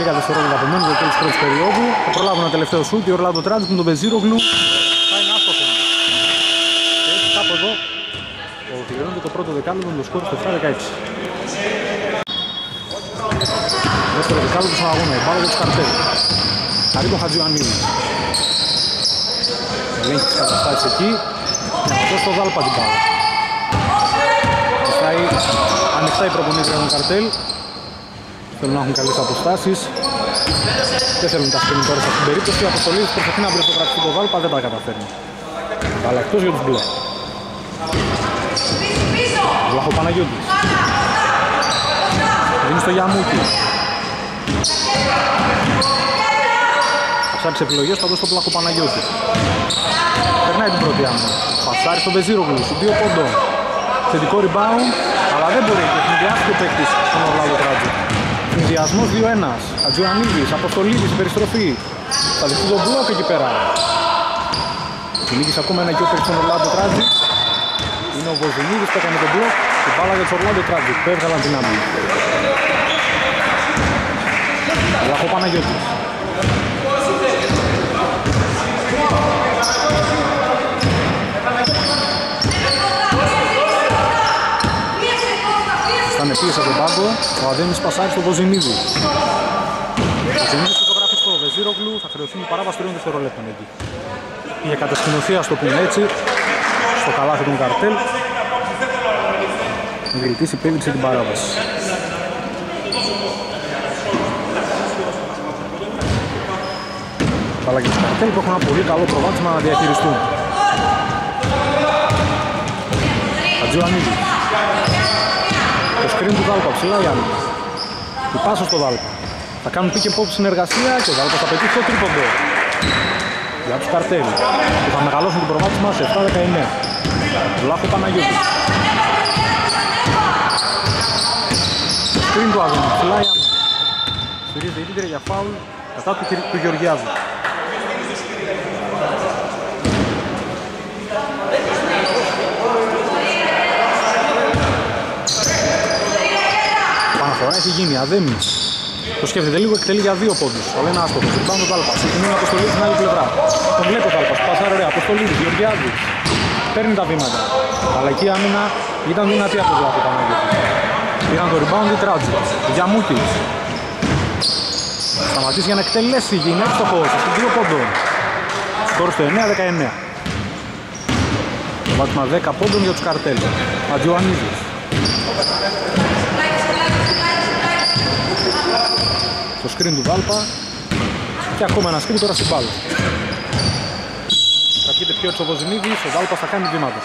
Λίγα δευτερόλεπτα απομένουν για το τέλος πρώτης περίοδου. Θα προλάβουν ένα τελευταίο σούτ. Η Ορλάντο Τράντζικ με τον Βεζίρογλου. Θα είναι άστοχο. Και έτσι κάπου εδώ ολοκληρώνεται το πρώτο δεκάλεπτο με το σκορ στο 7-16. Δεύτερο δεκάλεπτο στον αγώνα. Η μπάλα για τους καρτέλ. Καρύμπο Χατζιωαννίδη. Ελέγχει τις καταστάσεις εκεί. Και να δώσει το Δάλπα την μπάλα. Κοιτάει ανοιχτά η προπονήτρια των καρτέλ. Θέλουν να έχουν καλές αποστάσεις. Δεν θέλουν τα σκρίνη τώρα σε αυτήν την περίπτωση. Η αποστολή προσπαθεί να βρει το πρακτικό Δάλπα, δεν τα καταφέρνει. Αλλά εκτός για τους μπλε. Βλάχο Παναγιώτης. Δίνει στο Γιαμούκι. Θα ψάξει επιλογές, θα δώσει στο Βλάχο Παναγιώτη. Περνάει την πρώτη άμυνα. Πασάρι στο Βεζίρογλου, σου δύο πόντων. Θετικό rebound, αλλά δεν μπορεί και ευνηδιάστηκε ο παίκτης στον Ορλάδο Τράτζο. Συνδυασμός 2-1. Ατζιωαννίδης, Αποστολίδης, περιστροφή. Θα δεχτεί τον μπλοκ εκεί πέρα. Κυνήγησε ακόμα ένα και ο παίκτης στον Ορλάδο Τράτζο. Είναι ο Βοζινίδης που έκανε τον μπλοκ. Και μπάλα για τους Ορλάντο Τράτζο που έβγαλαν την άμυνα. Λαχό Παναγιώτης. Ήταν πίεση από τον πάγκο, ο Αδέμις πασάρει στο Βοζινίδη. Ο Βοζινίδης φωτογράφει στο Βεζίρογλου, θα χρεωθεί με παράβαση τριών δευτερολέπτων εκεί. Είχε κατασκηνωθεί, ας το πούμε έτσι, στο καλάθι των καρτέλ. Ο Γρητής υπέδειξε την παράβαση. Αλλά και τους καρτέλ που έχουν ένα πολύ καλό προβάδισμα να διαχειριστούν. Ατζουανίδη. Το screen του Δάλπα, ψηλά η άμυνα. Η πάσα στο Δάλπα. Θα κάνουν pick and pop συνεργασία και ο Δάλπα θα πετύχει το τρίποντο. Για τους καρτέλ. Και θα μεγαλώσουν το προβάδισμα σε 7-19. Βλάχο Παναγιώτης. Screen του Άδωνα, ψηλά η άμυνα. Στηρίζεται η λίδερα για φάουλ κατά του, του Γεωργιάδου. Παναφορά έχει γίνει, αδέμις. Το σκέφτεται λίγο, εκτελεί για δύο πόντους. Αλλά είναι άστοχος. Ριμπάνω το Άλπα. Ξεκινεί να αποστολή στην άλλη πλευρά. Τον βλέπει ο Άλπας. Πασάρει ωραία. Αποστολή, Γεωργιάδης. Παίρνει τα βήματα. Αλλά εκεί η άμυνα ήταν δυνατή από το λάθο Παναγιώτη. Πήραν το rebound η Τράτζη. Γιαμούτης. Σταματήσει για να εκτελέσει. Γίνει εύστοχος. Στην δύο πόντων. Σκόρ στο 9-19. Βάζουμε 10 πόντων για τους καρτέλ. Ατζιωαννίδης. Στο screen του Βάλπα και ακόμα ένα screen τώρα στην μπάλα. Κρατιέται πιο έτσι ο Βοζινίδης, ο Βάλπας θα κάνει βήματα.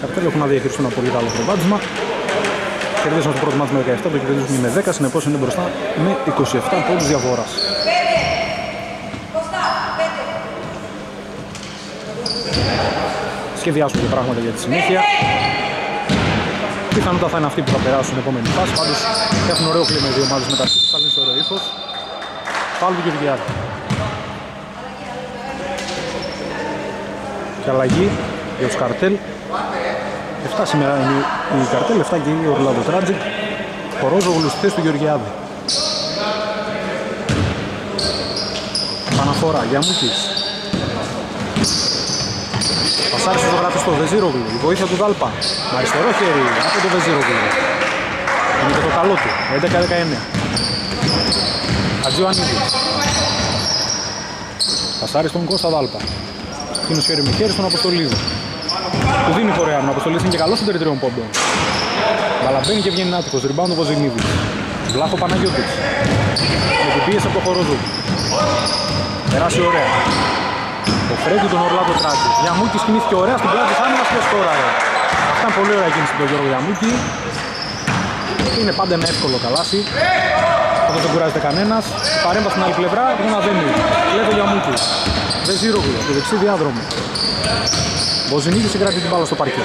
Καρτέλ έχουν να διαχειριστούν ένα πολύ καλό προβάδισμα. Κερδίσαν το πρώτο μάτι με 17, το κερδίζουν με 10, συνεπώς είναι μπροστά με 27 πόντους διαφοράς. Σχεδιάσουν και πράγματα για τη συνέχεια. Πιθανότατα θα είναι αυτοί που θα περάσουν στην επόμενη φάση. Πάντως έχουν ωραίο κλίμα οι δύο ομάδες μεταξύ τους, θα λύνει στο ωραίο ύφος. Πάλι και Βιδιάδη. Και αλλαγή για τους καρτέλ. 7 σήμερα είναι η καρτέλ, 7 και η Ορλάδο Τράτζικ. Ο Ρόζογλους στη θέση του Γεωργιάδη. Παναφορά, Γιαμούκης. Πασάρι στο γράφει στο Βεζίρογλου, η βοήθεια του Δάλπα. Με αριστερό χέρι από το Βεζίρογλου. Είναι και το καλό του, 11-19. Ατζιωαννίδη. Πασάρι στον Κώστα Δάλπα. Είναι χέρι με χέρι στον Αποστολίδη. Του δίνει φορέα να αποστολίσει και καλός των τριών πόντων. Βαλαμπαίνει και βγαίνει άτυχος, ριμπάνω ο Βοζινίδης. Βλάχο Παναγιώτης. Με την πίεση από το χοροδού. Περάσει ωραία. Το φρέκι τον Ορλάδο Τράτη. Γιαμούκης κινήθηκε ωραία στην πλάτη της άμυνας και σκόραρε. Αυτά είναι πολύ ωραία κίνηση του Γιώργο Γιαμούκη. Είναι πάντα ένα εύκολο καλάθι. Εδώ δεν κουράζεται κανένας. Παρέμβαση στην άλλη πλευρά, τον αδένει. Λέει το Γιαμούκη. Βεζίρογλου, το δεξί διάδρομο. Μποζινίδης συγκρατεί την μπάλα στο παρκέ.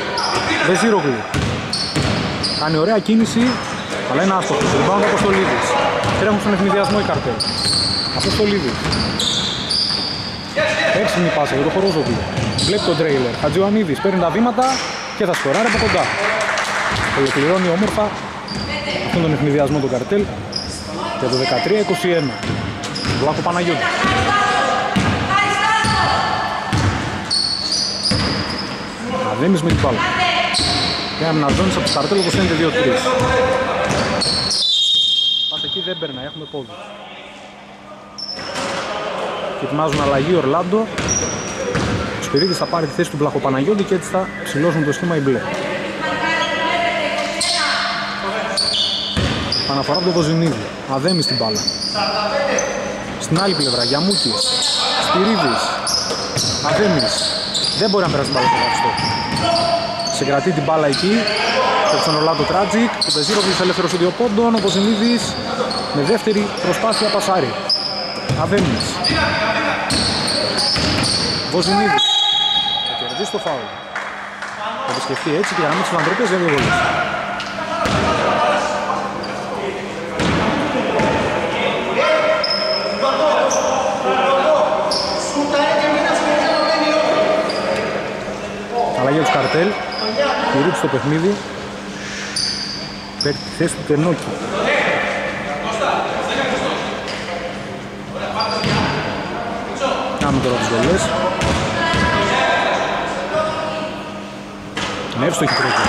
Βεζίρογλου. Κάνει ωραία κίνηση, αλλά είναι άστοχος. Ριμπάουν από το Λίδης. Τρέχουν στον ευνηδιασμό οι καρτέλ. Αυτό το Λίδης. Έξυπνη πάσα για το Χορόζογλου. Βλέπει τον τρέιλερ. Χατζιωαννίδης παίρνει τα βήματα. και θα σκοράρει από κοντά. Ολοκληρώνει όμορφα αυτόν τον ευνηδιασμό του καρτέλ για το 13-21. Βλάκο Παναγιώτη. Αδέμις με την μπάλα. Και να ζώνεις από το καρτέλ όπως είναι 2-3. Πάσα εκεί δεν περνάει, έχουμε πόδι. Και ετοιμάζουν αλλαγή Ορλάντο. Ο Σπυρίδης θα πάρει τη θέση του Βλαχοπαναγιώτη και έτσι θα ψηλώσουν το σχήμα οι μπλε. Αναφορά από τον Βοζινίδη. Αδέμι στην μπάλα. Στην άλλη πλευρά, Γιαμούκης. Σπυρίδης. Αδέμις. Δεν μπορεί να περάσει την μπάλα στο γραφιστό. Συγκρατεί την μπάλα εκεί. Στο τον Ορλάντο Τράτζικ. Ο Πεζίρογλης ελεύθερος δύο πόντων. Ο Βοζινίδης με δεύτερη προσπάθεια πασάρι. Αδέμις. Βοζινίδης. Θα κερδίσει το φάουλ. Θα επισκεφτεί έτσι και για να μην τους για δύο βολές. Αλλαγή του καρτέλ. Κηρύψει το παιχνίδι. Παίρνει τη θέση του Τενόκη. Τώρα τις βολές. Με εύστοχη πρώτη.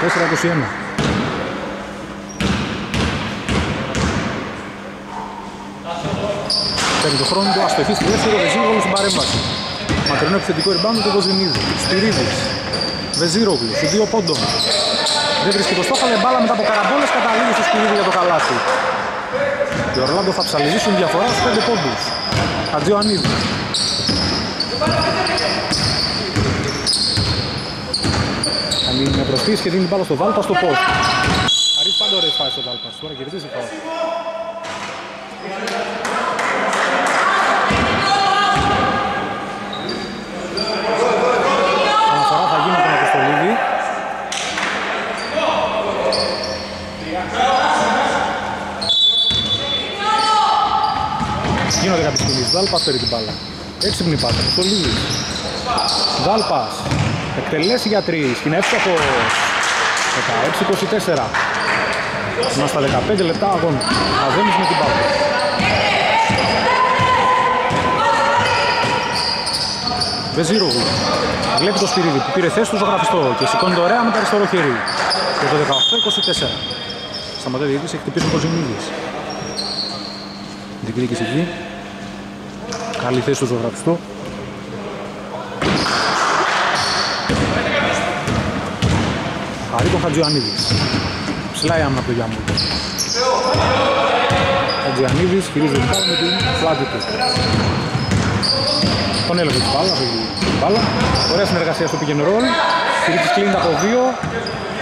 4-21. Παίρνει το χρόνο του, αστοχής στη δεύτερη, Βεζίγολο στην παρέμβαση. Μακρινό επιθετικό rebound του Βοζινίδη. Σπυρίδης. Βεζίρογλου, σου δύο πόντων. Δεν βρίσκει το στόχο, αλλά μπάλα μετά από καραμπόλες καταλήγει στο Σπυρίδη για το καλάθι. Και ο Ορλάντο θα ψαλιδίσουν διαφορά στους 5 πόντους. Χατζιωαννίδη. Κάνει μια προσφύση και δίνει μπάλα στο Βάλπας στο post. Χαρίς πάντα ωραίες φάσεις στο Βάλπας. Τώρα κερδίζει φάσεις. Αναφορά θα γίνει με τον Αποστολίδη. Γίνονται κάποιες κινήσεις. Δάλπας παίρνει την μπάλα. Έξυπνη πάσα. Αποστολίδης. Δάλπας. Εκτελέσει για τρεις. Είναι εύστοχος. 16-24. Είμαστε στα 15 λεπτά αγώνα. Αδέμις με την μπάλα. Βεζίρογλου. Βλέπει το Σπυρίδι που πήρε θέση του ζωγραφιστό και σηκώνει το ωραία με το αριστερό χέρι. Και το 18-24. Σταματάει η διοίκηση, έχει χτυπήσει ο Ζημίδης. Διεκδίκηση εκεί. Καλή θέση του ζωγραφιστό. Χαρίκο Χατζιωαννίδης. Ψηλά η άμυνα από το Γιάννη. Χατζιωαννίδης χειρίζεται την μπάλα με την πλάτη του. Τον έλεγε την μπάλα, φύγει την μπάλα. Ωραία συνεργασία στο pick and roll. Κυρίτης κλείνει από δύο.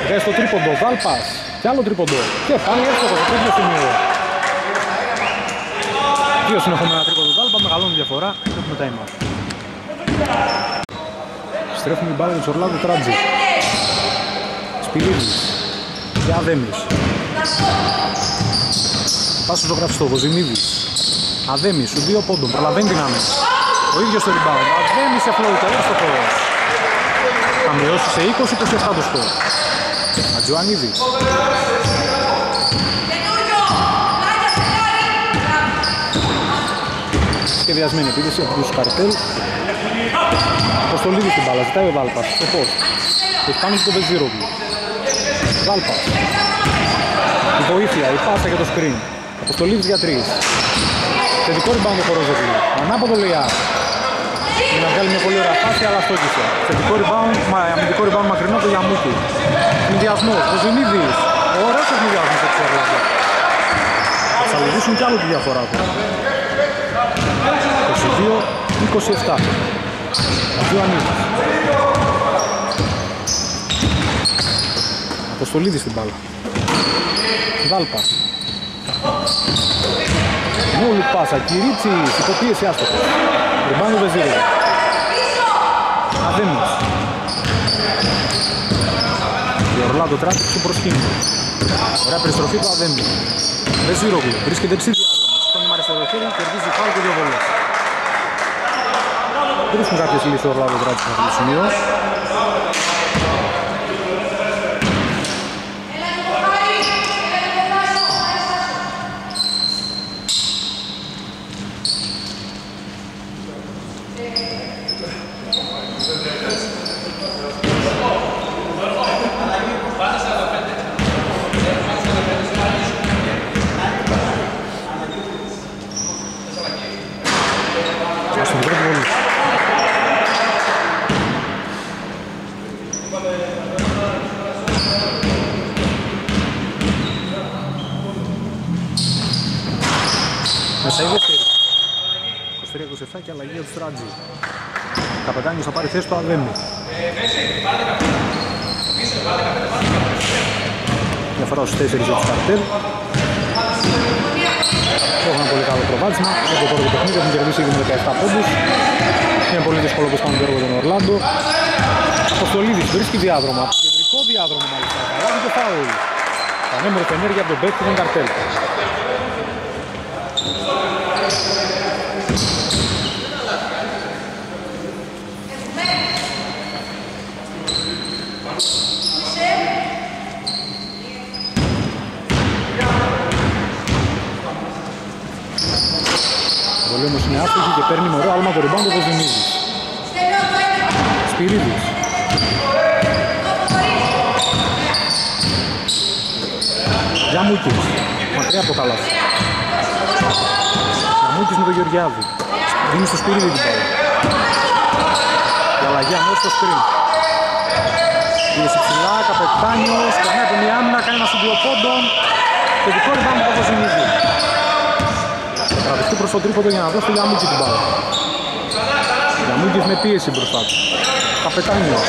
Βγάζει το τρίποντο, Βάλπας. Και άλλο τρίποντο. Και πάλι εύστοχο στο τρίτο σημείο. Δύο συνεχόμενα τρίποντο Βάλπα, μεγαλώνει διαφορά και έχουμε time out. Στρέφουμε την μπάλα του Τσορλάδου Τράτζη. Σπιλίδης. Και Αδέμις. Πάσος στο γραφιστό, Βοζιμίδης. Αδέμις, σου δύο πόντων, προλαβαίνει την άμυνα. Ο ίδιος το rebound. Αδέμις σε φλόιτα, εύστοχο. Θα μειώσει σε 20-27 το σκορ. Ατζουανίδης. Σχεδιασμένη επίδεση από τους καρτέλ. Αποστολίδη στην μπάλα, ζητάει ο Δάλπας, στο πώς. Έχει πάνω στο Βεζίρογλου. Δάλπας. Η βοήθεια, η πάσα για το screen. Αποστολίδης για τρεις. Θετικό rebound ο Χορόζογλου. Ανάποδο λειά. Είναι να βγάλει μια πολύ ωραία φάση, αλλά στόχισε. Θετικό rebound, μα, αμυντικό rebound μακρινό το Γιαμούκη. Συνδυασμός, ο Ζημίδης. Ωραίος ο συνδυασμός από τους Ορλάνδο. Θα λυγίσουν κι άλλο τη διαφορά του. 22-27. Ατζουανίδης. Αποστολίδης στην μπάλα. Δάλπας. Μόλι πάσα, Κυρίτσης, υποπίεση άστοχος. Ριμπάνου Βεζίρη. Αδέμις. Η Ορλάντο τράπηκε στο προσκήνιο. Ωραία περιστροφή του Αδέμι. Βεζίρογλου, βρίσκεται δεξί διάδρομο. Σηκώνει με αριστερό χέρι, κερδίζει πάλι και δύο βολές. Βρίσκουν κάποιες λύσεις ο Ορλάντο τράπηκε σε αυτό το σημείο. Μέσα η δεύτερη. 23-27 και αλλαγή για του Τράτζι. Καπετάνιος θα πάρει θέση στο Αδέμι. Διαφορά στους 4 για τους Καρτέλ. Έχουν ένα πολύ καλό προβάδισμα. Από το πρώτο παιχνίδι έχουν κερδίσει ήδη με 17 πόντους. Είναι πολύ δύσκολο πως κάνουν το έργο τον Ορλάντο. Αποστολίδης βρίσκει διάδρομο. Κεντρικό διάδρομο μάλιστα. Καλά και φάουλ. Πανέμορφη ενέργεια από τον παίκτη των Καρτέλ. Πολύ όμως είναι άστοχη και παίρνει μωρό άλμα το ριμπάουντ ο Κοζημίδης. Σπυρίδης. Γιαμούκης. Μακριά από το καλάθι. Γιαμούκης με τον Γεωργιάδη. Δίνει στο Σπυρίδη την μπάλα. Η αλλαγή αμέσως στο σκριν. Πίεση ψηλά, καπετάνιος, περνάει από μια άμυνα, κάνει ένα συντιοπόντον. Θετικό ριμπάουντ του Κοζημίδη. Τραβηστεί προς το τρίποντο για να δώσει το Γιαμούκη την μπάλα. Γιαμούκης με πίεση μπροστά του. Καπετάνιος.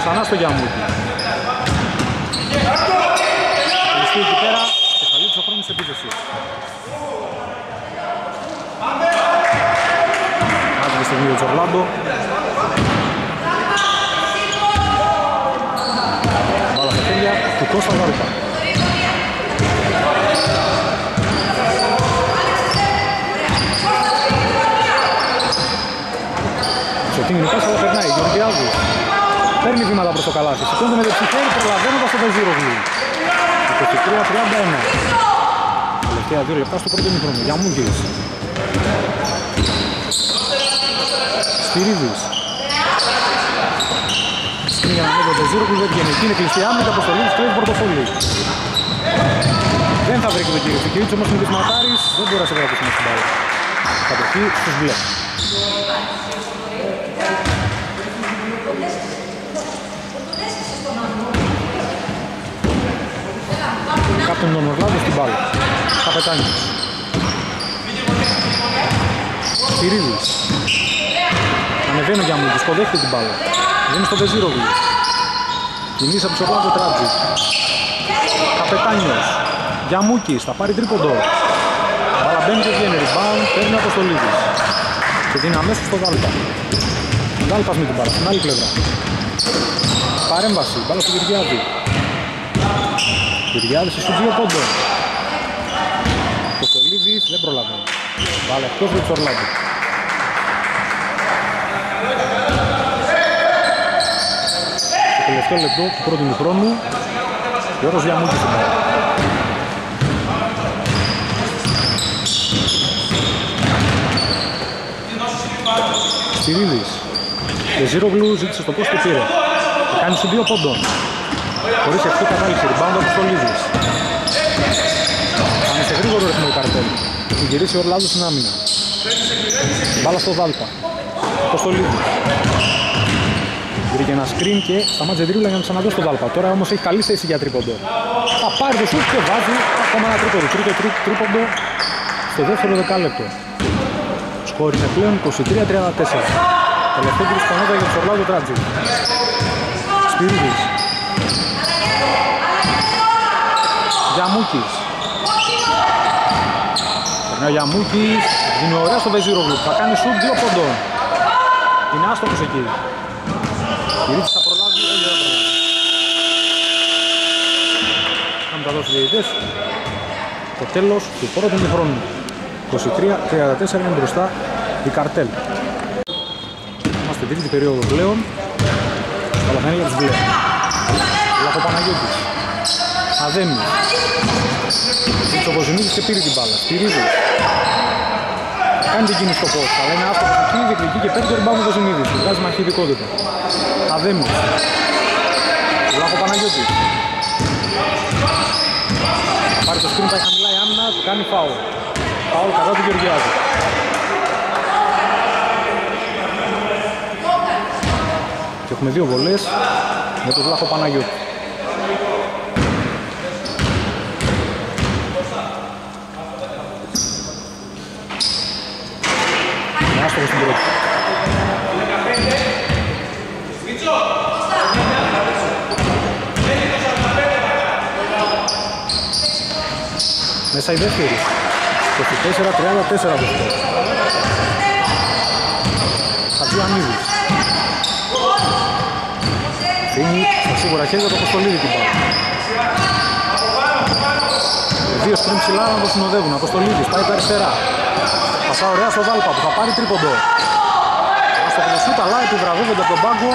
Ξανά στο Γιαμούκη. Κλειστεί εκεί πέρα και θα λείψει ο χρόνος της επίθεσης. Στιγμή ο Τζορλάντο. Μπάλα στα χέρια του Κώστα Βαρούκα. Σωτήνει πάσα αλλά περνάει. Γεωργιάδης. Παίρνει βήματα προς το καλάθι. Σηκώνεται με το ψυχέρι προλαβαίνοντας το Βεζίρογλου. 23-31. Τελευταία δύο λεπτά στο πρώτο μικρόνο. Για Μούγκης. Σπυρίδης. Είναι για να μην το Βεζίρογλου δεν βγαίνει. Εκεί είναι κλειστή άμυνα. Αποστολή κλέβει πορτοφόλι. Δεν θα βρει και τον κύριο Τσικίριτς, όμως είναι δυσματάρης. Δεν μπορεί να σε κρατήσει με την μπάλα. Κατοχή στους μπλε. Κάπτον τον Ορλάντο στην μπάλα. Καπετάνιος. Σπυρίδης. Ανεβαίνει ο Γιαμούκης, υποδέχεται την μπάλα. Δίνει στο Βεζίρογλου. Κινήσει από τους Ορλάντο Τράτζι. Καπετάνιος. Γιαμούκης, θα πάρει τρίποντο. Μπάλα μπαίνει και βγαίνει, rebound, παίρνει ο Αποστολίδης. Και δίνει αμέσως στο Δάλπα. Δάλπας με την μπάλα, στην άλλη πλευρά. Παρέμβαση, μπάλα στο Γυριάδη. Κυριάδης στους δύο πόντων. Κοστολίδης δεν προλαβαίνει. Βάλε εκτός με τους Ορλάντους. Τελευταίο λεπτό του πρώτου μικρόνου Γιώργος Διαμούκης την μπάλα. Σπυρίδης. Και Ζήρογλου ζήτησε στο πώς και πήρε. Και κάνει σου δύο πόντων. Χωρίς ευθύ κατάληξη, rebound από Στολίδης. Πάνε σε γρήγορο ρυθμό ο καρτέλ. Την γυρίσει ο Ορλάντος στην άμυνα. Μπάλα στο Δάλπα. Το Στολίδης. Βρήκε ένα screen και σταμάτησε τρίπλα για να ξαναδώσει το Δάλπα. Τώρα όμως έχει καλή θέση για τρίποντο. Θα πάρει το σουτ και βάζει ακόμα ένα τρίποντο. Τρίτο τρί- τρίποντο στο δεύτερο δεκάλεπτο. Σκόρισε πλέον 23-34. Τελευταίο τρεις πανότα για τους Ορλάντο Τράτζι. Σπυρίδης. Γιαμούκης. Περνάει ο Γιαμούκης. Δίνει ωραία στο Βεζίρογλου. Θα κάνει σουτ δύο ποντών. Είναι άστοχος εκεί. Κυρίτσι θα προλάβει. Όχι, δεν θα προλάβει. Θα μου τα δώσει διαιτητές. Το τέλος του πρώτου χρόνου. 23-34 είναι μπροστά η καρτέλ. Είμαστε τρίτη περίοδο πλέον. Παλαθανή για τους μπλε. Λαχοπαναγιώτης. Αδέμι. Τσοκοζημίδης και πήρε την μπάλα. Σπυρίδης. Κάνει την κίνηση στο πώς. Αλλά είναι άστοχος εκεί, διεκδικεί και παίρνει το ριμπάου με το Ζημίδης. Του Αδέμι. Λάχο Παναγιώτη. Πάρει το σκριν, πάει χαμηλά η άμυνα, του κάνει φάουλ. Φάουλ κατά του Γεωργιάδη. Και έχουμε δύο βολές με τον Βλάχο Παναγιώτη. Στην πρώτη. Μέσα η δεύτερη. 24-34 το σκορ. Χατζιανίδης. Φύγει στα σίγουρα χέρια το Αποστολίδη την πάρα. Δύο στριμ ψηλά να το συνοδεύουν. Αποστολίδης πάει τα αριστερά. Πασά ωραία στο Δάλπα που θα πάρει τρίποντο. Στο ποδοσφούτ αλλά επιβραβεύονται από τον πάγκο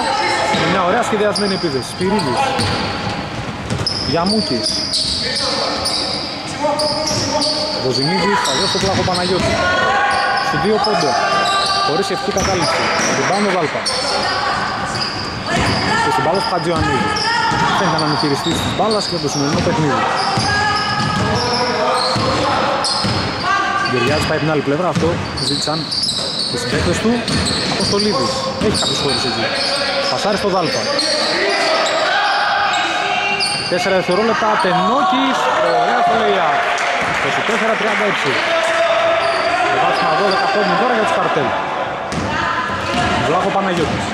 με μια ωραία σχεδιασμένη επίδεση. Σπυρίδης. Γιαμούκης. Βοζινίδης θα δώσει το πλάκο Παναγιώτη. Στου δύο πόντο. Χωρίς ευκή κατάληψη. Θα την πάνω Βάλπα. Και στην μπάλα του Χατζιωαννίδη. Δεν ήταν αναχειριστής της μπάλας και το σημερινό παιχνίδι. Γεωργιάδης πάει την άλλη πλευρά, αυτό ζήτησαν οι συμπαίκτες του. Αποστολίδης, έχει κάποιους χώρους εκεί. Πασάρι στο Δάλπα. 4 δευτερόλεπτα, Τενόκης, ωραία το λέει 24-36. Βάτσιμα 12 πόντων τώρα για τους καρτέλ. Βλάχο Παναγιώτης.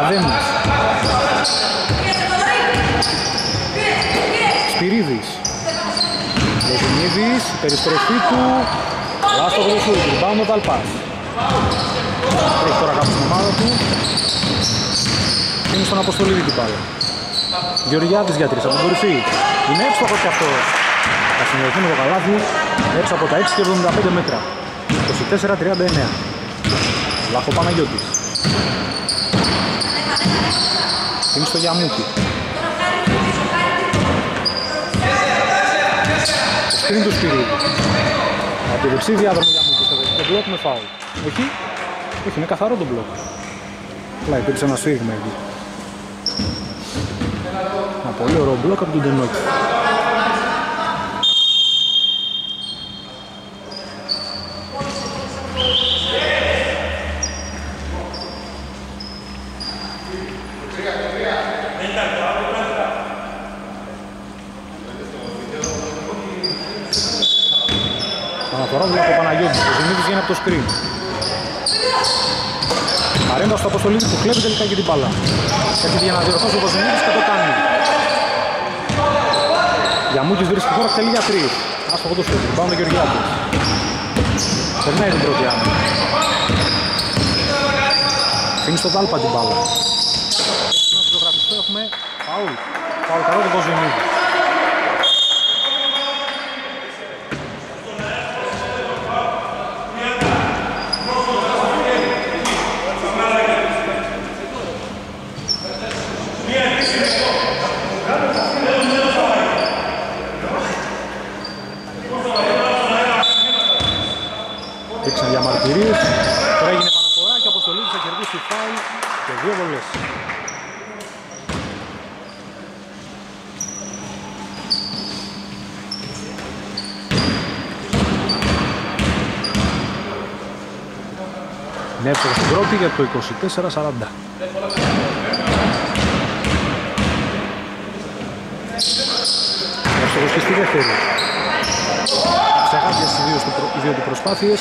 Αδέμος. Σπυρίδης. Λεζινίδης, περιστροφή του. Λάστο Γροσούρη, rebound ο Ταλπάς. Έχει τώρα κάποιο στην ομάδα του. Είναι στον Αποστολίδη την μπάλα. Γεωργιάδης για τρεις από την κορυφή. Είναι εύστοχος και αυτός. Θα συνδεθούν το καλάθι έξω από τα 6 και 75 μέτρα. 24-39. Λάχο Παναγιώτης. Είναι στο Γιαμούκι. Σκριν του Σπυρίδη. Από τη δεξί διάδρομο Γιαμούκη. Το μπλοκ με φάουλ. Όχι. Όχι, είναι καθαρό το μπλοκ. Αλλά υπήρξε ένα σφίγμα εκεί. Ένα πολύ ωραίο μπλοκ από τον Τενόκη. Αναφορά του από Παναγιώτη. Ο Ζημίδης βγαίνει από το screen. Παρέμβαση στο Αποστολίδη που κλέβει τελικά και την μπάλα. Έρχεται για να διορθώσει ο Βοζινίδης και το κάνει. Γιαμούκης βρίσκει χώρα θέλει για τρεις. Άστοχο το σούτ. Πάμε τον Γεωργιάδη. Περνάει την πρώτη άμυνα. Φύγει στο Δάλπα την μπάλα. Να φωτογραφιστώ έχουμε φαουλ. Φαουλ καλό του Βοζινίδη. Υπήρξαν διαμαρτυρίες. Τώρα έγινε επαναφορά και ο Αποστολίδης θα κερδίσει φάουλ και δύο βολές. Είναι εύκολο στην πρώτη για το 24-40. Εύκολος και στη δεύτερη. Ξεχάσει τις δύο, οι δύο του προσπάθειες.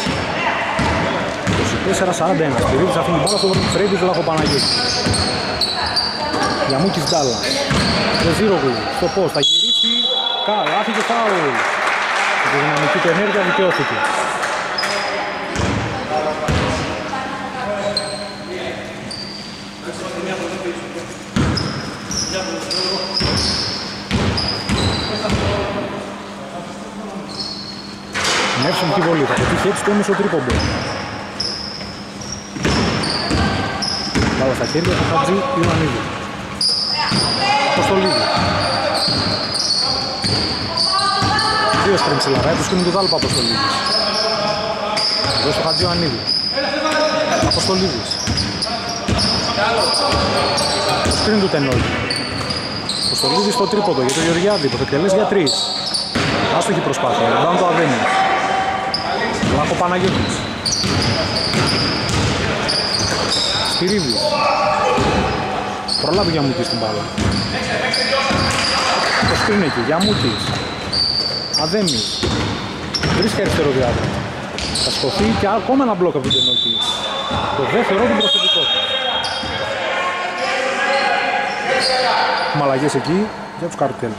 24-41. Σπυρίδης αφήνει μπάλα στον Φρέντης Λαχο Παναγιώτη. Γιαμούκης Ντάλλα. Δεζίρογλου στο πώς θα γυρίσει. Καλά, άφηκε φάουλ. Η δυναμική του ενέργεια δικαιώθηκε. Με εύσομη βολή. Θα πετύχει έτσι το έμεσο τρίποντο. Μπάλα στα χέρια του Χατζη Ιωαννίδη. Αποστολίδη. Δύο στρεμψιλαρά, έπρεπε και τους Δάλπα Αποστολίδης. Εδώ στο Χατζη Ιωαννίδη. Αποστολίδης. Σκριν του Τενόλη. Αποστολίδης στο τρίποντο για τον Γεωργιάδη που θα εκτελέσει για τρεις. Άστοχη προσπάθεια, ριμπάουν το Αβένιος. Λάκο Παναγιώτης. Σπυρίδης. Προλάβει για μου και στην μπάλα. πριν εκεί. Γιαμούκης. Αδέμις. Βρίσκει αριστερό διάδρομο. Θα σκοθεί και ακόμα ένα μπλοκ από την Τενόκη. Το δεύτερο του προσωπικό του. Έχουμε αλλαγές εκεί για τους καρτέλ.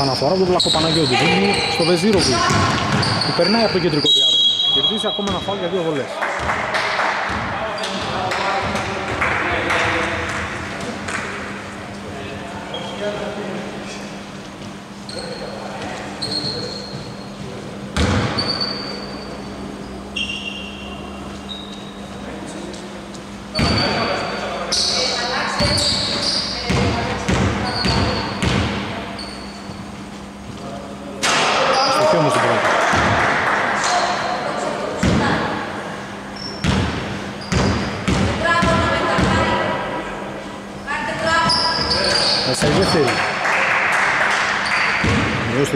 Παναφορά από τον Βλαχοπαναγιώτη. Δίνει στο Βεζίροβι. Που περνάει από το κεντρικό διάδρομο. Κερδίζει ακόμα ένα φάουλ για δύο βολές. τη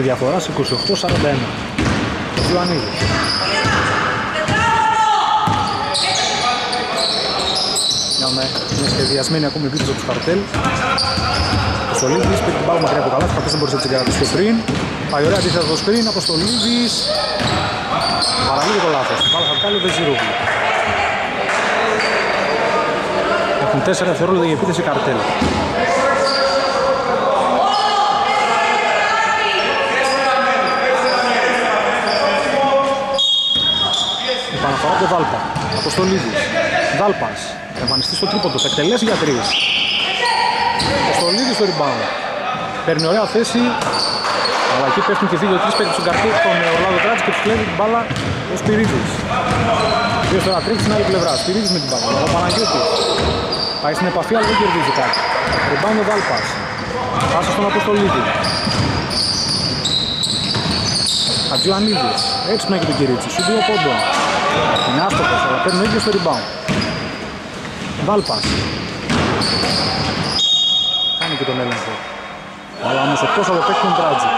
διαφορά σε 28-41. Ο Ιωαννίδης. Είδαμε μια σχεδιασμένη ακόμη επίθεση από τους καρτέλ. Ο Στολίδης πήρε την μπάλα μακριά από καλά, καθώς δεν μπορούσε να την κρατήσει και πριν. Πάει ωραία αντίθετα το screen από Στολίδης. Παραλίγο το λάθος. Μπάλα θα βγάλει ο Βεζίροβι. Έχουν 4 δευτερόλεπτα για επίθεση καρτέλ. Παρά το Δάλπα. Αποστολίδης. Δάλπας. Εμφανιστεί στο τρίποντο. Θα εκτελέσει για τρεις. Αποστολίδης στο rebound. Παίρνει ωραία θέση. Αλλά εκεί πέφτουν και δύο-τρεις παίκτες στον καρτί στον Ορλάδο Τράτς και τους κλέβει την μπάλα ο Σπυρίδης. Δύο τώρα τρίξει στην άλλη πλευρά. Σπυρίδης με την μπάλα. Ο Παναγιώτης. Πάει στην επαφή αλλά δεν κερδίζει κάτι. Rebound ο Δάλπας. Πάσα στον Αποστολίδη. Χατζιωαννίδης. Έξυπνα και τον Κυρίτσι. Σου δύο πόντων. Είναι άστοχος, αλλά παίρνει ο ίδιος το rebound. Βάλπας. Κάνει και τον έλεγχο. Αλλά όμως εκτός από παίξει τον Τράτζι.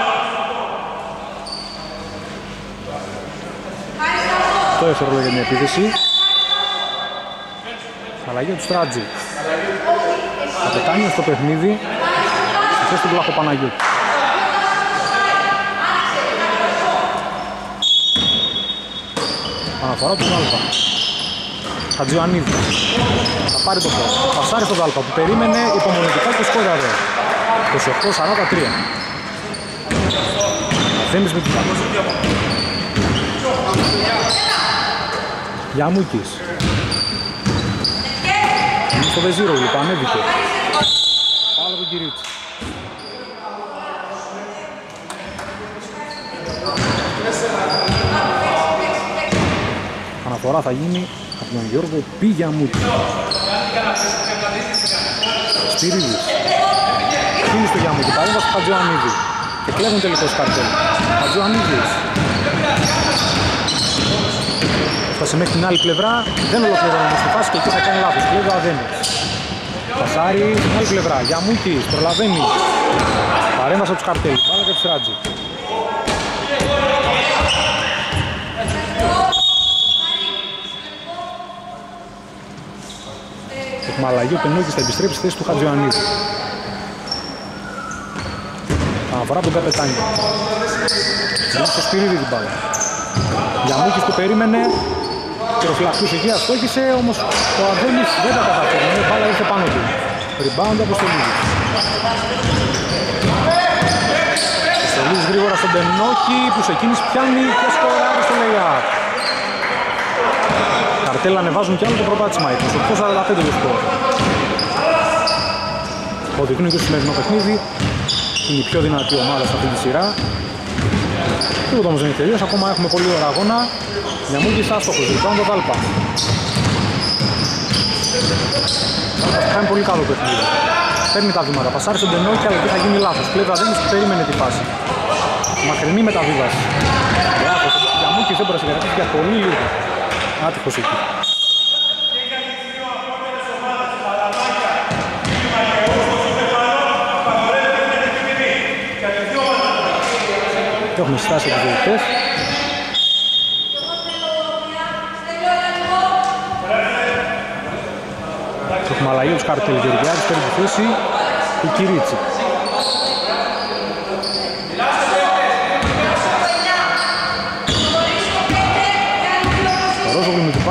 Το έφερε για την επίθεση. Αλλαγή τους Στράτζι. Καπετάνιο στο παιχνίδι. Στη θέση του Βλαχοπαναγιώτη. Αναφορά του Δάλπα. Χατζιωαννίδη. Θα πάρει το πρώτο. Πασάρει στον Δάλπα που περίμενε υπομονετικά και σκόραρε. 28-43. Θέμης με την κάτω. Γιαμούκης. Είναι στο Βεζίρο, λοιπόν, ανέβηκε. Πάλα από τον Κυρίτσι. Αναφορά θα γίνει από τον Γιώργο Πίγιαμούτη. Σπυρίδης. Κίνηση του Γιαμούτη. Παρέμβαση του Χατζιωαννίδη. Και κλέβουν τελικώς καρτέλ. Χατζιωαννίδης. Φτάσε μέχρι την άλλη πλευρά. Δεν ολοκληρώνει όμως τη φάση και εκεί θα κάνει λάθος. Κλέβει ο Αδένης. Πασάρι στην άλλη πλευρά. Γιαμούτης. Προλαβαίνει. Παρέμβαση από τους καρτέλ. Βάλα και τους Ράτζι. Έχουμε αλλαγή ο Πενούκης θα επιστρέψει στη θέση του Χατζιωαννίδη. Αναφορά από τον Καπετάνιο. Βγαίνει στο Σπυρίδι την μπάλα. Γιαμούκης που περίμενε Κυροφυλακτούς εκεί αστόχησε, όμως ο Αρδένης δεν τα καταφέρνει, η μπάλα ήρθε πάνω του. Rebound από Στολίδης. Στολίδης γρήγορα στον Πενόκη που σε εκείνης πιάνει και σκοράρει στο layup. Καρτέλ ανεβάζουν κι άλλο το προπάτημα, 28-45 το σκορ. Οδηγούν και στο σημερινό παιχνίδι. Είναι η πιο δυνατή ομάδα σε αυτή τη σειρά. Τίποτα όμως δεν είναι τελείως, ακόμα έχουμε πολύ ωραία αγώνα. Μιαμούγκης άστοχος, λοιπόν το Δάλπα. Κάνει πολύ καλό παιχνίδι. Παίρνει τα βήματα, πασάρει στον Τενόκη, αλλά εκεί θα γίνει λάθος. Κλέβα δεν περίμενε τη φάση. Μακρινή μεταβίβαση. Λάθος, ο Μιαμούγκης δεν μπορούσε να για πολύ λίγο. Άτυχος εκεί. Έχουμε στάσει τους διαιτητές. Το έχουμε αλλαγή, ο Σκάρτελ Γεωργιάδης παίρνει τη θέση του Κυρίτσι.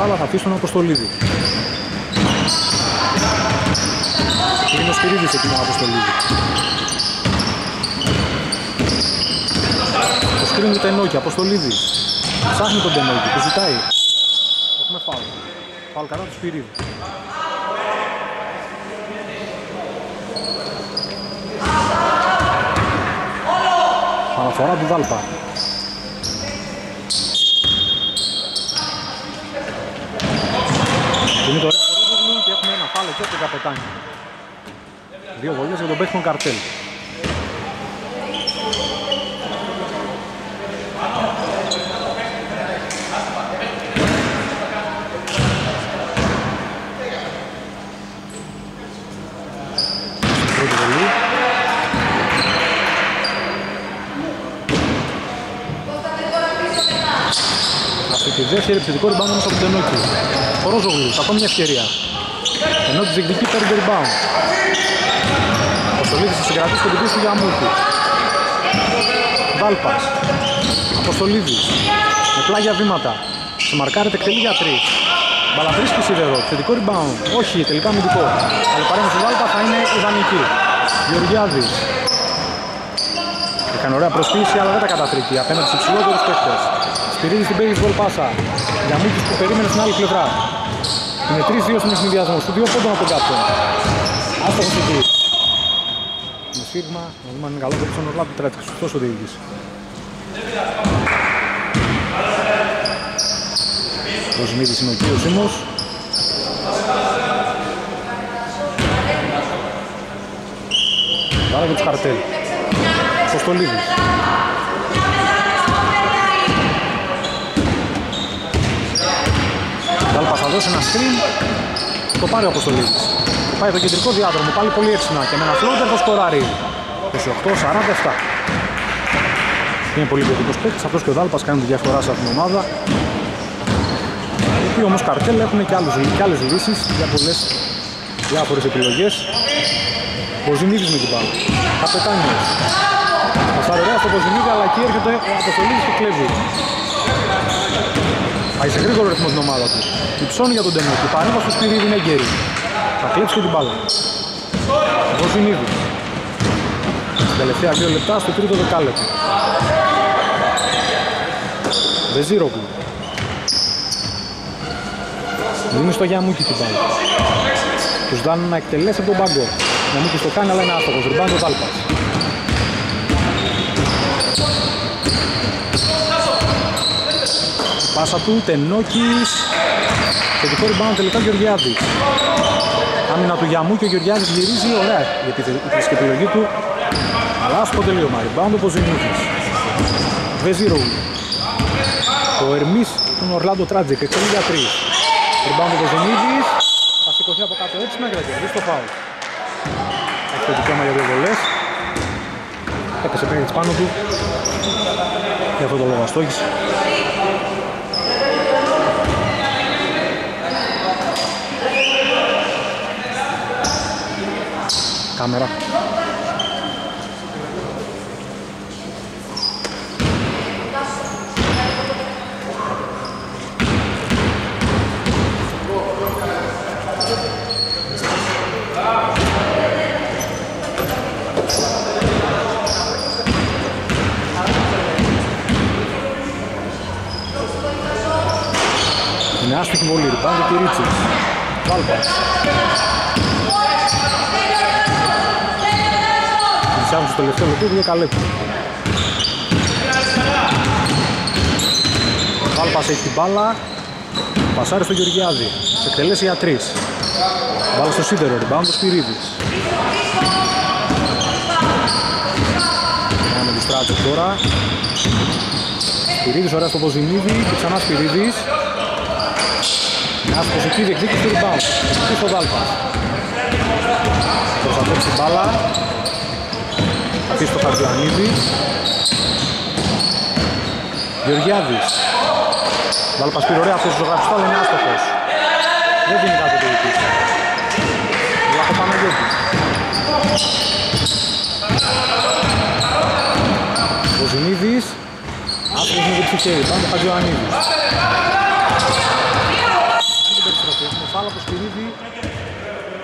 Μπάλα θα αφήσει τον Αποστολίδη. Είναι ο Σπυρίδης εκεί τον Αποστολίδη. Το σκριν του Τενόκη, Αποστολίδης. Ψάχνει τον Τενόκη, του ζητάει. Έχουμε φάουλ. Φάουλ κατά του Σπυρίδη. Αναφορά του Δάλπα. Είναι το ωραίο Ρόζογλου και έχουμε ένα φάλο και από τον καπετάνιο. Δύο βολές για τον παίχτον καρτέλ. Πρώτη βολή. Αυτή τη δεύτερη επιθετικό rebound όμως από τον Τενόκη. Ο Ρόζογλου, ακόμη μια ευκαιρία. Τενόκη διεκδικεί παίρνει το rebound. Ο Στολίδης θα συγκρατήσει το κουτί του για Μούκου. Βάλπας. Αποστολίδης. Με πλάγια βήματα. Σε μαρκάρεται εκτελεί για τρεις. Μπαλαβρίσκει σίδερο. Θετικό rebound. Όχι, τελικά αμυντικό. Αλλά η παρέμβαση του Βάλπα θα είναι ιδανική. Γεωργιάδης. Έκανε ωραία προσποίηση αλλά δεν τα καταφρίκει απέναντι στους ψηλότερους παίκτες. Στηρίζει στην baseball πάσα. Για Μούκης που περίμενε στην άλλη πλευρά. Είναι 3-2 στον ευνηδιασμό. Σου δύο πόντων από τον κάπτον. Άστοχος εκεί. Με σφύριγμα, να δούμε αν είναι καλός το πίσω του τρέτει. Σωστός ο διοίκης. Ο Ζημίδης είναι ο κύριος Σίμος. Άρα και τους καρτέλ. Κοστολίδης. Τάλπα θα δώσει ένα screen. Το πάρει ο Αποστολίδης. Πάει το κεντρικό διάδρομο, πάλι πολύ έξυπνα και με ένα φλότερ θα σκοράρει. 28-47. Είναι πολύ ποιοτικός παίκτης, αυτός και ο Δάλπας κάνουν τη διαφορά σε αυτήν την ομάδα. Οι οποίοι όμως καρτέλ έχουν και, άλλους, και άλλες λύσεις για πολλές διάφορες επιλογές. Ο Ζημίδης με την μπάλα. Καπετάνιος. Πασάρει ωραία στο Ποζημίδη, αλλά εκεί έρχεται ο Αποστολίδης και κλέβει. Πάει σε γρήγορο ρυθμό την ομάδα του. Υψώνει για τον Τενόκη. Η παρέμβαση του Σπυρίδη είναι έγκαιρη. Θα κλέψει και την μπάλα. Βοζινίδη. Τελευταία δύο λεπτά στο τρίτο δεκάλεπτο. Βεζίρογλου. Δίνει στο Γιαμούκι την μπάλα. Τους δάνουν να εκτελέσει από τον πάγκο. Ο Γιαμούκης το κάνει αλλά είναι άστοχος. Ριμπάν το Τάλπας. Πάσα του, Τενόκης. Θετικό rebound τελικά Γεωργιάδης. Άμυνα του Γιαμού και ο Γεωργιάδης γυρίζει ωραία για τη θετική επιλογή του. Αλλά στο τελείωμα. Rebound ο Ποζινίδης. Βεζίρου. Ο Ερμής τον Ορλάντο Τράτζεκ. Εκτελεί για τρεις. Rebound ο Ποζινίδης. Θα σηκωθεί από κάτω έτσι μέχρι να κερδίσει το φάουλ. Έχει το δικαίωμα για δύο βολές. Έπεσε πριν έτσι πάνω του. Για αυτό το λόγο αστόχησε. Κάμερα. Είναι άστοχη βολή, ριπάνει και Ρίτσις. Βάλπας. Πλησιάζουν στο τελευταίο λεπτό, δύο καλέπτου. Βάλπας έχει την μπάλα. Πασάρει στο Γεωργιάδη. Σε εκτελέσει για τρεις. Μπάλα στο σίδερο, rebound το Σπυρίδης. Πάμε τη στράτσο τώρα. Σπυρίδης ωραία στο Ποζινίδη και ξανά Σπυρίδης. Μια ασκοσική διεκδίκηση του rebound. Πίσω ο Δάλπας. Προστατεύει την μπάλα. Αφήσει το Χαρτζιανίδη. Γεωργιάδης. Δάλπας πήρε ωραία αυτός ο ζωγραφιστό, αλλά είναι άστοχος. Δεν δίνει κάτι το δική Βλάχο Παναγιώτη. Βοζινίδης. Άσχος με δεξί χέρι. Πάνω το Χατζιωαννίδης. Κάνει την περιστροφή. Έχουμε φάλα από Σπυρίδη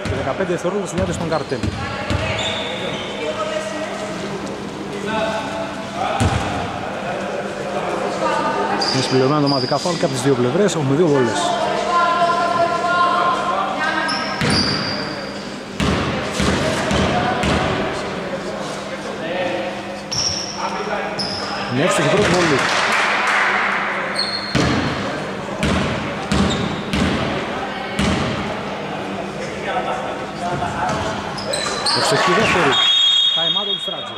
και 15 δευτερόλεπτα συνέντευξη στον καρτέλ. Είναι συμπληρωμένα τα ομαδικά φάουλ και από τις δύο πλευρές. Έχουμε δύο βολές. Είναι έξω πρώτη βολή. Προσεχή δεύτερη. Time out του Στράτζη.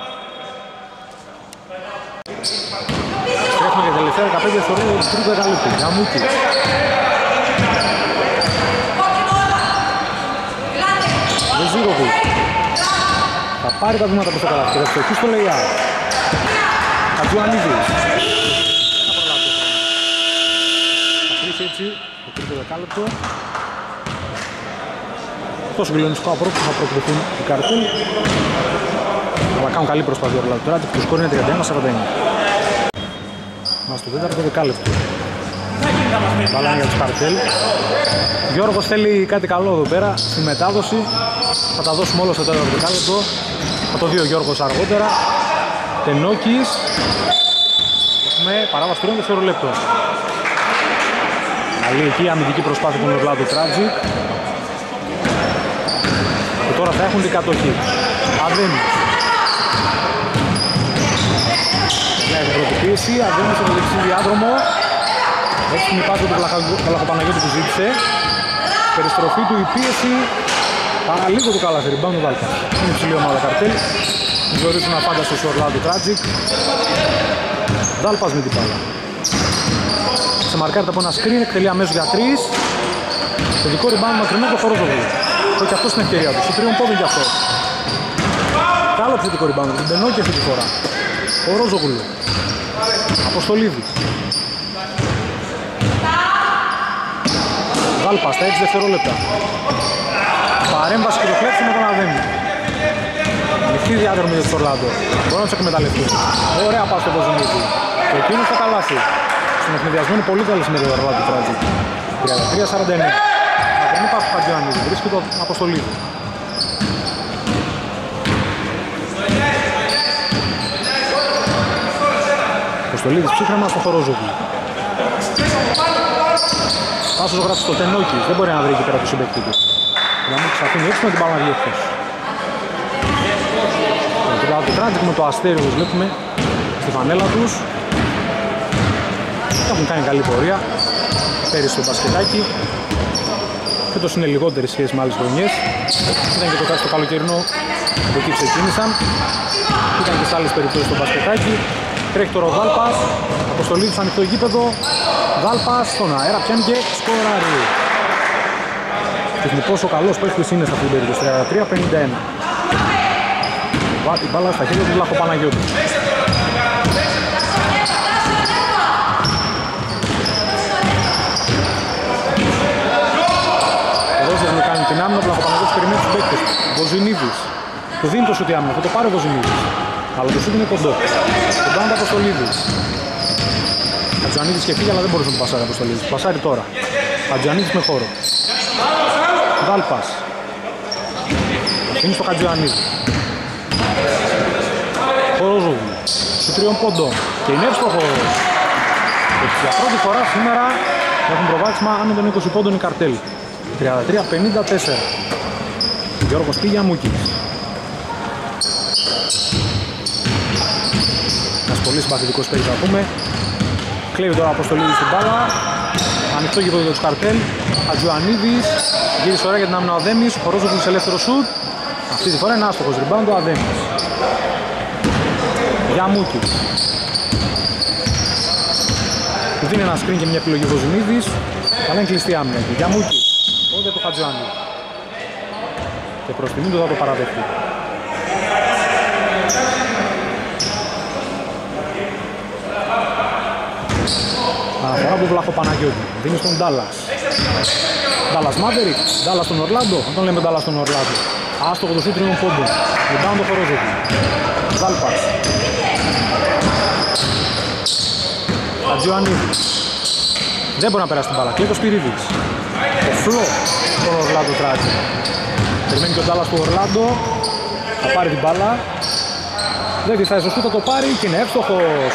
Στρέφουμε για τελευταία 15 δευτερόλεπτα του τρίτου δεκαλέπτου. Γαμούκη. Βεζίροβι. Θα πάρει τα βήματα προς το καλάθι και θα φτωχεί στο layout. Χατζουανίδης. Θα κλείσει έτσι το τρίτο δεκάλεπτο. Τόσο γλυονιστικό απρόπτω θα προκληθούν οι καρτέλ. Αλλά κάνουν καλή προσπάθεια όλα τώρα. Το σκορ είναι 31-41. Μας το τέταρτο δεκάλεπτο. Βάλαμε για τους καρτέλ. Γιώργος θέλει κάτι καλό εδώ πέρα στη μετάδοση. Θα τα δώσουμε όλο στο τέταρτο δεκάλεπτο. Θα το δει ο Γιώργος αργότερα. Τενόκης. Έχουμε παράβαση τριών δευτερολέπτων. Καλή εκεί αμυντική προσπάθεια του Ορλάντο Τράτζικ. Και τώρα θα έχουν την κατοχή. Αδέμις. Έχει πρώτη πίεση, Αδέμις από το δεξί διάδρομο. Έτσι την υπάρχει του Βλαχοπαναγιώτη που ζήτησε. Περιστροφή του, η πίεση. Παραλίγο το καλά, rebound του Βάλκα. Είναι υψηλή ομάδα καρτέλ. Γνωρίζουν απάνταση στο Ορλάντο Τράτζικ. Δάλπας με την μπάλα. Σε μαρκάρεται από ένα screen, εκτελεί αμέσως για τρεις. Τελικό rebound μακρινό το χώρο ζωγού. Το έχει αυτό στην ευκαιρία του. Στο τρίον πόδι γι' αυτό. Καλό επιθετικό rebound. Την πενώ και αυτή τη φορά. Ο Ρόζογουλου. Αποστολίδης. Δάλπα στα 6 δευτερόλεπτα. Παρέμβαση και το κλέψιμο τον Αδέμι. Ανοιχτή διάδρομη για τον Ορλάντο. Μπορεί να τους εκμεταλλευτεί. Ωραία πάση στο Ποζονίδη. Και εκείνος θα καλάσει. Στην ευνηδιασμένη πολύ καλή συμμετοχή του Ορλάντο Τράτζη. 33-49. Μακρινή πάση του Χατζιάννη. Βρίσκει το Αποστολίδη. Αποστολίδης ψύχραμα στο Χορόζογλου. Πάσος γράφει στο Τενόκης. Δεν μπορεί να βρει εκεί πέρα το συμπέκτη του. Για μου ξαφήνει έξω με την μπάλα να βγει εκτός. Με την μπάλα του Τράντζικ με το αστέρι όπως βλέπουμε στη φανέλα τους. Έχουν κάνει καλή πορεία. Πέρυσι στο μπασκετάκι. Φέτος είναι λιγότερη σχέση με άλλες χρονιές. Ήταν και το κάτι στο καλοκαιρινό από εκεί ξεκίνησαν. Ήταν και σε άλλες περιπτώσεις στο μπασκετάκι. Τρέχει τώρα ο Δάλπας. Αποστολή του ανοιχτό γήπεδο. Δάλπας στον αέρα πιάνει και σκοράρει. Δείχνει πόσο καλός παίχτης είναι σε αυτή την περίπτωση. 33-51. Η μπάλα στα χέρια του Λαχοπαναγιώτη. Εδώ θέλει να κάνει την άμυνα, ο Λαχοπαναγιώτης περιμένει τους παίκτες. Βοζινίδης. Του δίνει το σούτι άμυνα, θα το πάρει ο Βοζινίδης. Αλλά το σούτι είναι κοντό. Τον κάνει το Αποστολίδης. Χατζανίδης και φύγει αλλά δεν μπορούσε να πασάρει ο Αποστολίδης. Πασάρει τώρα. Χατζανίδης με χώρο. Δάλπας. Είναι στο Χατζιανίδη. Χορόζουγλου. Σου τριών πόντων. Και είναι εύστοχος. Και για πρώτη φορά σήμερα έχουν προβάδισμα άνω των 20 πόντων οι καρτέλ. 33-54. Γιώργος Πηγιαμούκης. Ένας πολύ συμπαθητικός παίκτης να πούμε. Κλέβει τώρα Αποστολίδης στην μπάλα. Ανοιχτό γήπεδο για τους καρτέλ. Ατζουανίδης. Γύρισε ωραία για την άμυνα ο Αδέμης. Ο Ρόζουγλους ελεύθερο σουτ. Αυτή τη φορά είναι άστοχος. Rebound ο Αδέμης. Γιαμούκης. Του δίνει ένα screen και μια επιλογή ο Ζουνίδης. Αλλά είναι κλειστή άμυνα εκεί. Γιαμούκης. Πόδια του Χατζουάνι. Και προς τιμή του θα το παραδεχτεί. Αναφορά από Βλάχο Παναγιώτη. Δίνεις στον Ντάλλας. Ντάλλας Μάβερικ. Ντάλλας στον Ορλάντο. Δεν τον λέμε Ντάλλας στον Ορλάντο. Άστοχο το σούτ τριών πόντων. Rebound το Χορόζεκη. Δάλπας. Ατζιωαννίδη. Δεν μπορεί να περάσει την μπάλα. Κλείτο Σπυρίδης. Ο Φλό στον Ορλάντο τράτζι. Περιμένει και ο Ντάλλας του Ορλάντο. Θα πάρει την μπάλα. Δεν τη θα θα το πάρει και είναι εύστοχος.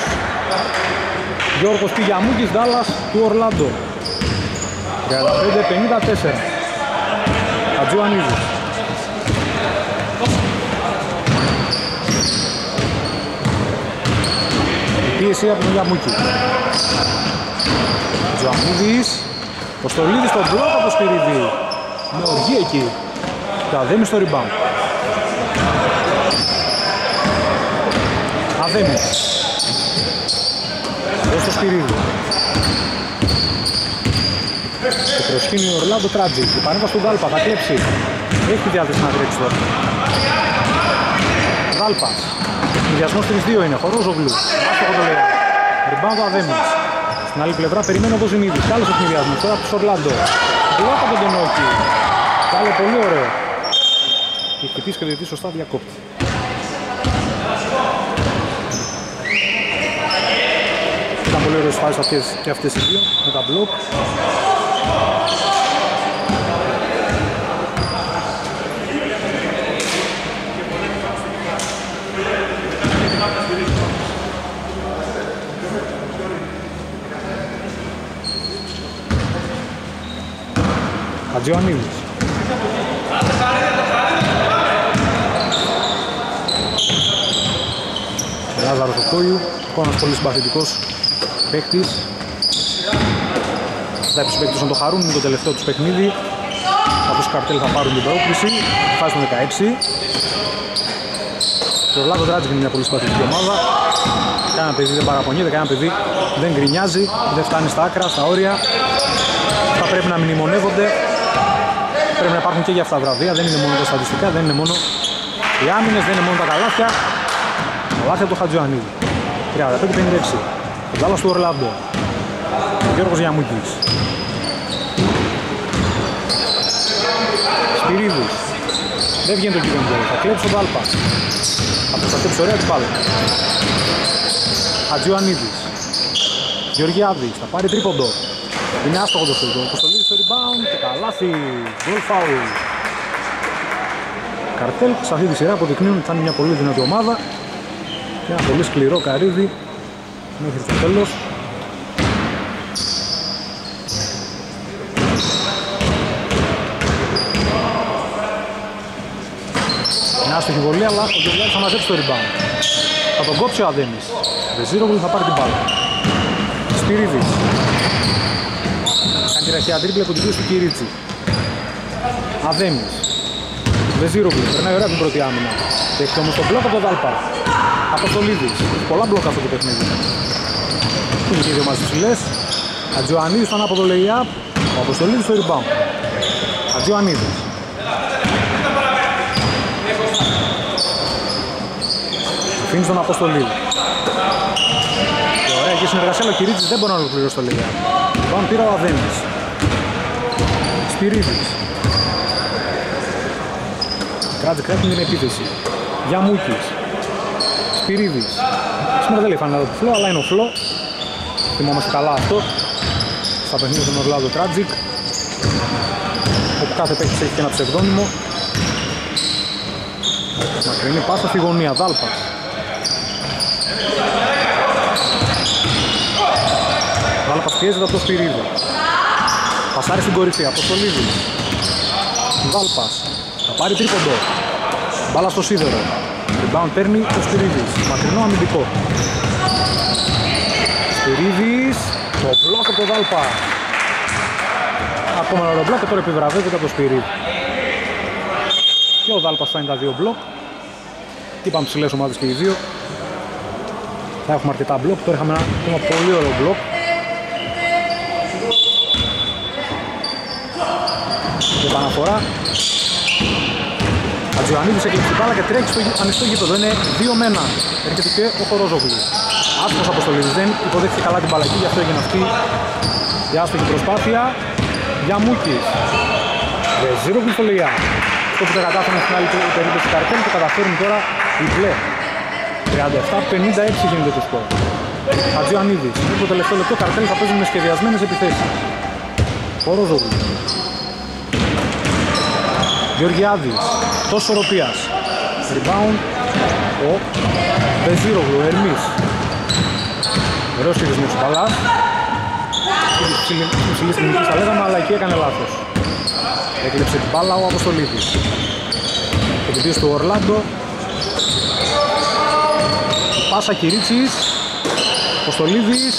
Γιώργος Πηγιαμούκης, Ντάλλας του Ορλάντο. 35-54. Ατζουανίδης. Πίεση από τον Γιαμούκη. Τζουαμίδης. Ο Στολίδης στον πρώτο από Σπυρίδη. Με οργή εκεί. Αδέμι στο rebound. Αδέμι. Εδώ στο Σπυρίδη. Και προσκύνει ο Ορλάντο Τράτζι. Η πανέβα στον Γάλπα θα κλέψει. Έχει τη διάθεση να τρέξει τώρα. Γάλπας. Συνδυασμός 3-2 είναι. Χορόζογλου. Άστοχο το λέει. Rebound ο Αδέμις. Στην άλλη πλευρά περιμένει ο Βοζινίδης. Καλός ο συνδυασμός. Τώρα τους Ορλάντο. Μπλοκ από τον Τενόκη. Κάλε πολύ ωραίο. Και χτυπήσει και διετή σωστά διακόπτη. Πολύ ωραίες φάσεις αυτές και αυτές οι δύο με τα μπλοκ. Χατζιωαννίδης. Λάζαρος ο Κόιου, εικόνας πολύ συμπαθητικός παίκτης. Θα τους να το χαρούν, είναι το τελευταίο τους παιχνίδι. Καθώς οι καρτέλ θα πάρουν την πρόκληση, φάση των 16. Το Βλάκο Τράτζικ είναι μια πολύ συμπαθητική ομάδα. Κανένα παιδί δεν παραπονιέται, κανένα παιδί δεν γκρινιάζει, δεν φτάνει στα άκρα, στα όρια. Θα πρέπει να μνημονεύονται πρέπει να υπάρχουν και για αυτά βραβεία, δεν είναι μόνο τα στατιστικά, δεν είναι μόνο οι άμυνες, δεν είναι μόνο τα καλάθια. Καλάθια του Χατζιωαννίδη. 35-56. Ο Γκάλας του Ορλάντο. Ο Γιώργος Γιαμούκης. Σπυρίδης. Δεν βγαίνει το κύριο Θα κλέψει ο Δάλπα. Θα προστατέψει ωραία την μπάλα. Χατζιωαννίδης. Γεωργιάδης. Θα πάρει τρίποντο. Είναι άστοχο το σούτο. Κοστολίδης στο rebound και καλάθι. Γκολ φάουλ. Καρτέλ σε αυτή τη σειρά αποδεικνύουν ότι θα είναι μια πολύ δυνατή ομάδα και ένα πολύ σκληρό καρύδι μέχρι το τέλος. Μια άστοχη βολή αλλά ο Γεωργιάδης θα μαζέψει το rebound. Θα τον κόψει ο Αδέμις. Βεζίρογλου θα πάρει την μπάλα. Σπυρίδης τη ραχαία τρίπλα από την του Κυρίτσι. Αδέμις. Βεζίρογλου, περνάει ωραία την πρώτη άμυνα. Έχει όμως τον μπλοκ από τον Δάλπα. Αποστολίδης. Πολλά μπλοκ αυτό το παιχνίδι. Είναι και οι δύο μαζί ψηλές. Ατζιωαννίδης στον άποδο lay-up. Ο Αποστολίδης στο rebound. Ατζιωαννίδης. Αφήνει τον Αποστολίδη. Και ωραία και συνεργασία ο Κυρίτσης δεν μπορεί να ολοκληρώσει το lay-up. Πάμε πήρα ο Αδέμις. Σπυρίδης. Κράτζε κράτει την επίθεση. Γιαμούκης. Σπυρίδης. Σήμερα δεν λέει φανέλα του φλό, αλλά είναι ο φλό. Θυμόμαστε καλά αυτό. Στα παιχνίδια του Ορλάδο Τράτζικ. Όπου κάθε παίκτης έχει και ένα ψευδόνυμο. Μακρινή πάσα στη γωνία. Δάλπας. Δάλπας πιέζεται από το Σπυρίδη. Πασάρει στην κορυφή, Αποστολίδη. Βάλπας. Θα πάρει τρίποντο. Μπάλα στο σίδερο. Rebound παίρνει ο Σπυρίδης. Μακρινό αμυντικό. Σπυρίδης. Το μπλοκ από το Δάλπα. Ακόμα ένα μπλοκ και τώρα επιβραβεύεται από το Σπυρίδη. Και ο Δάλπας φτάνει τα δύο μπλοκ. Τι είπαμε ψηλές ομάδες και οι δύο. Θα έχουμε αρκετά μπλοκ. Τώρα είχαμε ένα ακόμα πολύ ωραίο μπλοκ. επαναφορά. Ατζιωαννίδης έκλειψε την μπάλα και τρέχει στο ανοιχτό γήπεδο. Είναι 2 με 1. Έρχεται και ο Χορόζογλου. Άσχος Αποστολίδης δεν υποδέχθηκε καλά την μπαλακή, γι' αυτό έγινε αυτή η άστοχη προσπάθεια. Για Μούκης. Βεζίρο Κουστολία. Αυτό που τα κατάφεραν στην άλλη περίπτωση καρτέλ το καταφέρουν τώρα οι μπλε. 37-56 γίνεται το σκορ. Χατζιωαννίδης. Μέχρι το τελευταίο λεπτό καρτέλ θα παίζουν με σχεδιασμένες επιθέσεις. Πορόζογλου. Γεωργιάδης. Τόσο Ροπίας. Rebound. Ο Βεζίρογλου. Ερμής. Ωραίος χειρισμός της μπαλάς. Υψηλής τιμικής θα λέγαμε, αλλά εκεί έκανε λάθος. Έκλεψε την μπάλα ο Αποστολίδης. Επιτής του Ορλάντο. Πάσα Κυρίτσης. Αποστολίδης.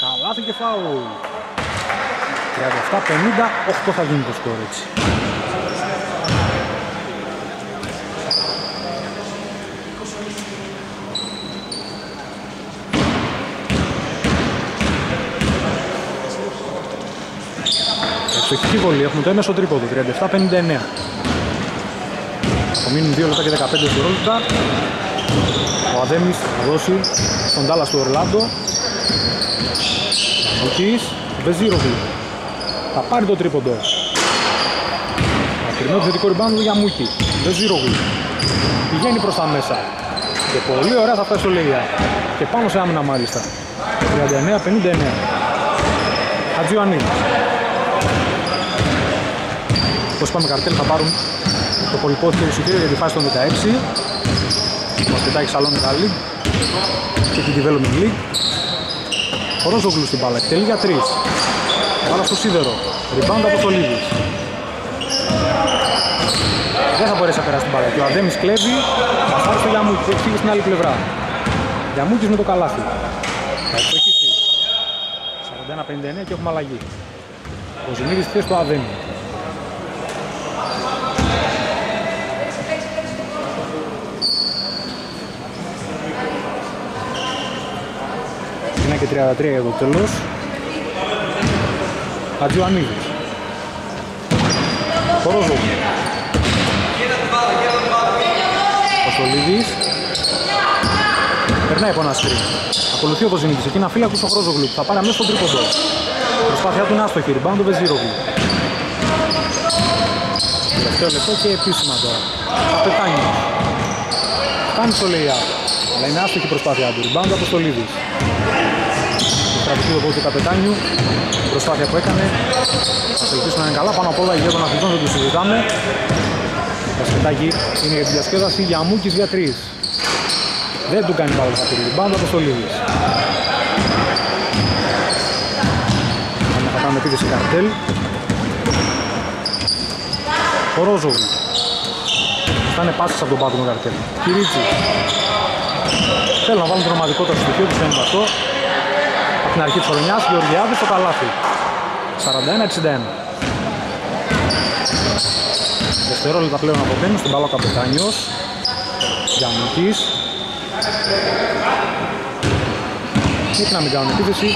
Καλάθι και φάουλ. 37-50, 8 θα γίνει το σκορ έτσι. Εξοχική βολή, έχουμε το έμεσο τρίποδο, 37-59. Απομείνουν 2 λεπτά και 15 δευτερόλεπτα. Ο Αδέμις θα δώσει στον Τάλλας του Ορλάντο. Λουκής, Βεζίρογλου. Θα πάρει το τρίποντο. Ακρινό θετικό ριμπάνδο για Μούκη. Βεζίρογλου. Πηγαίνει προς τα μέσα. Και πολύ ωραία θα φτάσει στο Λέια. Και πάνω σε άμυνα μάλιστα. 39-59. Χατζιωαννίδης. Όπως είπαμε καρτέλ θα πάρουν το πολυπόθηκο εισιτήριο για τη φάση των 16. Μπασκετάκι Σαλόνικα League και την Development League. Ο Ρόζογλου στην μπάλα, εκτελεί για 3. Μπάλα στο σίδερο. Rebound από το Λίδης. Δεν θα μπορέσει να περάσει την μπάλα. Και ο Αδέμις κλέβει. Θα πάρει στο Γιαμούκης που έχει φύγει στην άλλη πλευρά. Γιαμούκης με το καλάθι. Θα εξοχίσει. 41-59 και έχουμε αλλαγή. Ο Ζημίδης θέση στο Αδέμι. Και 33 για το τέλος. Χατζιωαννίδης. Κορόζογλου. Κοστολίδης. Περνάει από ένα σκριν. Ακολουθεί ο Βοζινίδης. Εκεί ένα φύλακος στο Χρόζογλου. Θα πάρει αμέσως στον τρίποντο. Προσπάθειά του είναι άστοχη. Ριμπάουν του Βεζίρογλου. Τελευταίο λεπτό και επίσημα τώρα. Καπετάνιο. Κάνει στο Λέια. Αλλά είναι άστοχη η προσπάθειά του. Ριμπάουν του Αποστολίδης. Κρατική το του Καπετάνιου. Η προσπάθεια που έκανε. Θα ελπίσουμε να είναι καλά. Πάνω απ' όλα για τον αθλητών δεν το συζητάμε. Το σκετάκι είναι για τη διασκέδαση για Μούκης για 3. Δεν του κάνει πάλι θα πήρει. Μπάντα από το Λίδης. Θα κάνουμε επίθεση καρτέλ. Ο Ρόζογλου. Θα είναι πάσης από τον πάτο με καρτέλ. Κυρίτσι. Θέλω να βάλουν το ρομαντικότερο στοιχείο του φαίνεται αυτό. Από την αρχή της χρονιάς, Γεωργιάδης στο καλάθι. 41-61. Δευτερόλεπτα πλέον απομένουν στην μπάλα ο Καπετάνιος. Γιάννικης. Γιατί να μην κάνουν επίθεση.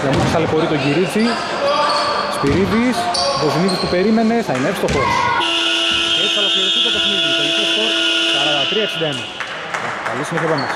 Γιάννικης ταλαιπωρεί τον Κυρίτσι. Σπυρίδης. Βοζινίδης που περίμενε θα είναι εύστοχος. Και έτσι θα ολοκληρωθεί το παιχνίδι. Τελικό σκορ 43-61. Καλή συνέχεια πάνω.